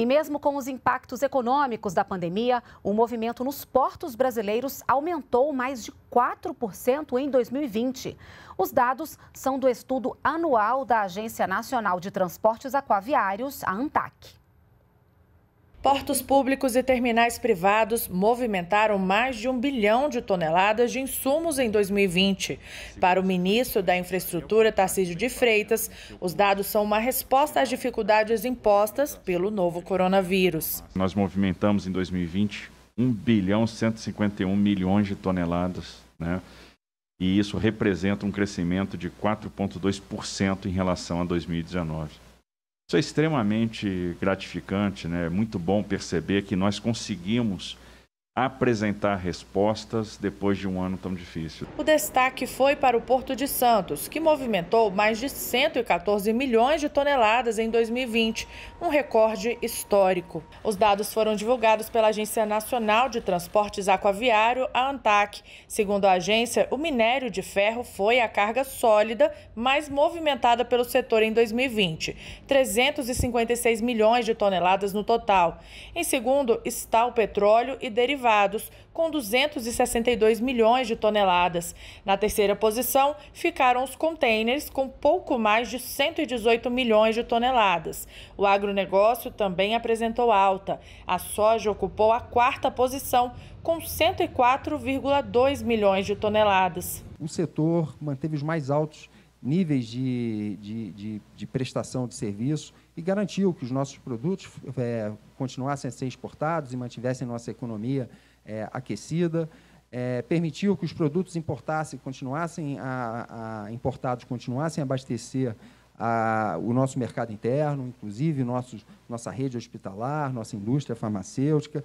E mesmo com os impactos econômicos da pandemia, o movimento nos portos brasileiros aumentou mais de 4% em 2020. Os dados são do estudo anual da Agência Nacional de Transportes Aquaviários, a ANTAC. Portos públicos e terminais privados movimentaram mais de um bilhão de toneladas de insumos em 2020. Para o ministro da Infraestrutura, Tarcísio de Freitas, os dados são uma resposta às dificuldades impostas pelo novo coronavírus. Nós movimentamos em 2020 1 bilhão 151 milhões de toneladas, né? E isso representa um crescimento de 4,2% em relação a 2019. Isso é extremamente gratificante, né? É muito bom perceber que nós conseguimos apresentar respostas depois de um ano tão difícil. O destaque foi para o Porto de Santos, que movimentou mais de 114 milhões de toneladas em 2020, um recorde histórico. Os dados foram divulgados pela Agência Nacional de Transportes Aquaviário, a ANTAC. Segundo a agência, o minério de ferro foi a carga sólida mais movimentada pelo setor em 2020, 356 milhões de toneladas no total. Em segundo está o petróleo e derivados derivados, com 262 milhões de toneladas. Na terceira posição ficaram os contêineres, com pouco mais de 118 milhões de toneladas. O agronegócio também apresentou alta. A soja ocupou a quarta posição, com 104,2 milhões de toneladas. O setor manteve os mais altos níveis de, de, de, de prestação de serviço e garantiu que os nossos produtos é, continuassem a ser exportados e mantivessem nossa economia é, aquecida, é, permitiu que os produtos importassem, continuassem a, a importados continuassem a abastecer a, o nosso mercado interno, inclusive nossos, nossa rede hospitalar, nossa indústria farmacêutica